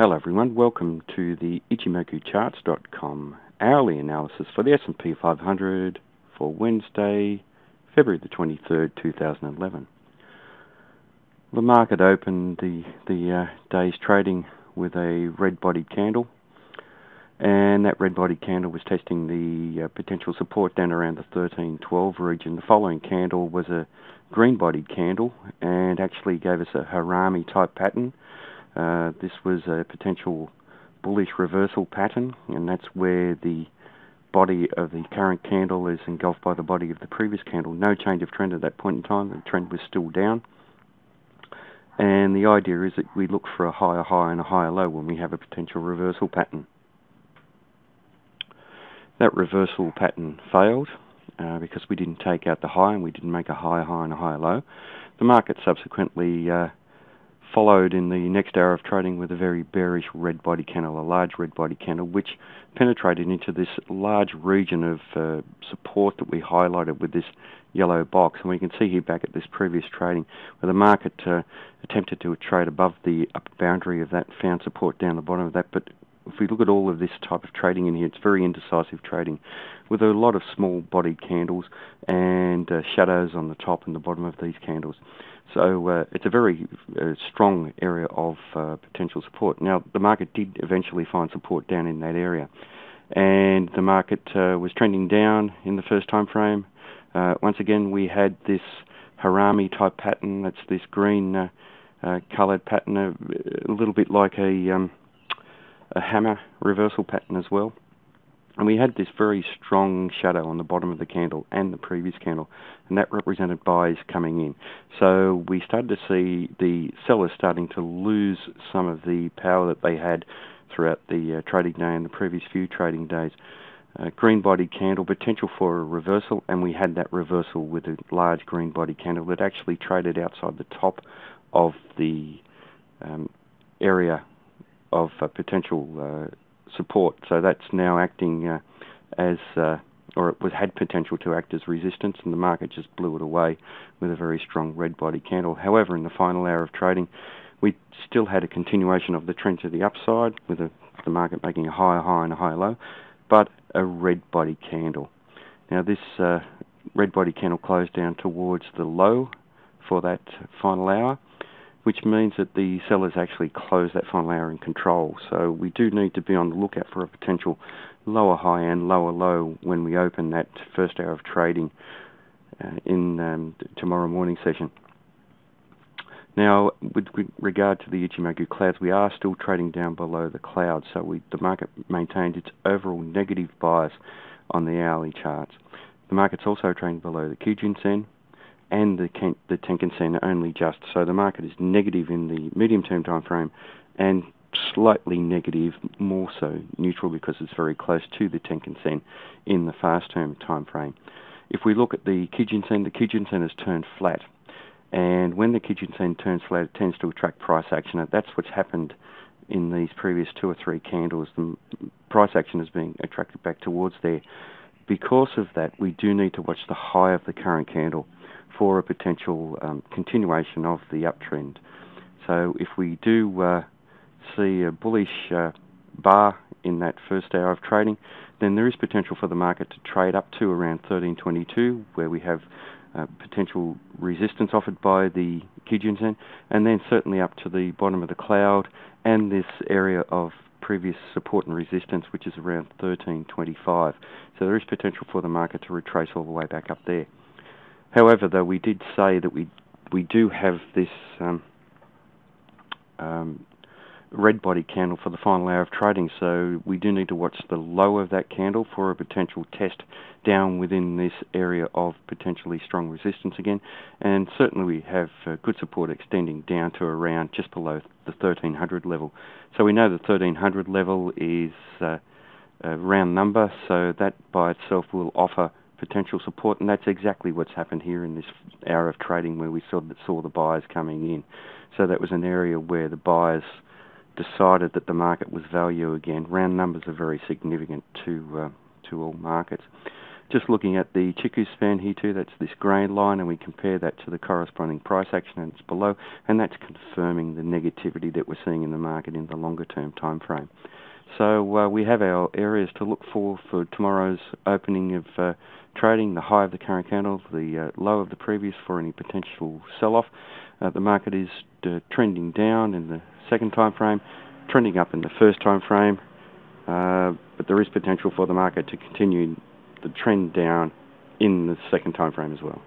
Hello everyone, welcome to the ichimokucharts.com hourly analysis for the S&P 500 for Wednesday, February the 23rd, 2011. The market opened the, the uh, day's trading with a red-bodied candle and that red-bodied candle was testing the uh, potential support down around the 1312 region. The following candle was a green-bodied candle and actually gave us a harami type pattern uh, this was a potential bullish reversal pattern, and that's where the body of the current candle is engulfed by the body of the previous candle. No change of trend at that point in time. The trend was still down. And the idea is that we look for a higher high and a higher low when we have a potential reversal pattern. That reversal pattern failed uh, because we didn't take out the high and we didn't make a higher high and a higher low. The market subsequently uh, followed in the next hour of trading with a very bearish red body candle, a large red body candle, which penetrated into this large region of uh, support that we highlighted with this yellow box. And we can see here back at this previous trading where the market uh, attempted to trade above the upper boundary of that, found support down the bottom of that. But if we look at all of this type of trading in here, it's very indecisive trading with a lot of small bodied candles and uh, shadows on the top and the bottom of these candles. So uh, it's a very uh, strong area of uh, potential support. Now, the market did eventually find support down in that area, and the market uh, was trending down in the first time frame. Uh, once again, we had this harami type pattern. That's this green coloured pattern, a, a, little bit like a, um, a hammer reversal pattern as well. And we had this very strong shadow on the bottom of the candle and the previous candle, and that represented buys coming in. So we started to see the sellers starting to lose some of the power that they had throughout the uh, trading day and the previous few trading days. Uh, green body candle, potential for a reversal, and we had that reversal with a large green body candle that actually traded outside the top of the um, area of uh, potential uh, support. So that's now acting uh, as, or it was had potential to act as resistance, and the market just blew it away with a very strong red body candle. However, in the final hour of trading, we still had a continuation of the trend to the upside, with a, the market making a higher high and a higher low, but a red body candle. Now this uh, red body candle closed down towards the low for that final hour which means that the sellers actually close that final hour in control. So we do need to be on the lookout for a potential lower high and lower low when we open that first hour of trading uh, in um, tomorrow morning session. Now, with regard to the Ichimoku clouds, we are still trading down below the clouds, so we, the market maintained its overall negative bias on the hourly charts. The market's also trading below the Kijun Sen, and the, the Tenkan Sen only just. So the market is negative in the medium-term time frame and slightly negative, more so neutral because it's very close to the Tenkan Sen in the fast-term time frame. If we look at the Kijun Sen, the Kijun Sen has turned flat. And when the Kijun Sen turns flat, it tends to attract price action. That's what's happened in these previous two or three candles. The price action is being attracted back towards there. Because of that, we do need to watch the high of the current candle for a potential um, continuation of the uptrend. So if we do uh, see a bullish uh, bar in that first hour of trading, then there is potential for the market to trade up to around 1322, where we have uh, potential resistance offered by the Kijun Sen, and then certainly up to the bottom of the cloud and this area of previous support and resistance, which is around 1325. So there is potential for the market to retrace all the way back up there. However, though, we did say that we we do have this um, um, red body candle for the final hour of trading, so we do need to watch the low of that candle for a potential test down within this area of potentially strong resistance again. And certainly we have uh, good support extending down to around just below the 1300 level. So we know the 1300 level is uh, a round number, so that by itself will offer potential support, and that's exactly what's happened here in this hour of trading where we saw, saw the buyers coming in. So that was an area where the buyers decided that the market was value again. Round numbers are very significant to uh, to all markets. just looking at the Chikou span here too, that's this grey line, and we compare that to the corresponding price action, and it's below, and that's confirming the negativity that we're seeing in the market in the longer term time frame. So uh, we have our areas to look for for tomorrow's opening of uh, trading, the high of the current candle, the uh, low of the previous for any potential sell-off. Uh, the market is uh, trending down in the second time frame, trending up in the first time frame, uh, but there is potential for the market to continue the trend down in the second time frame as well.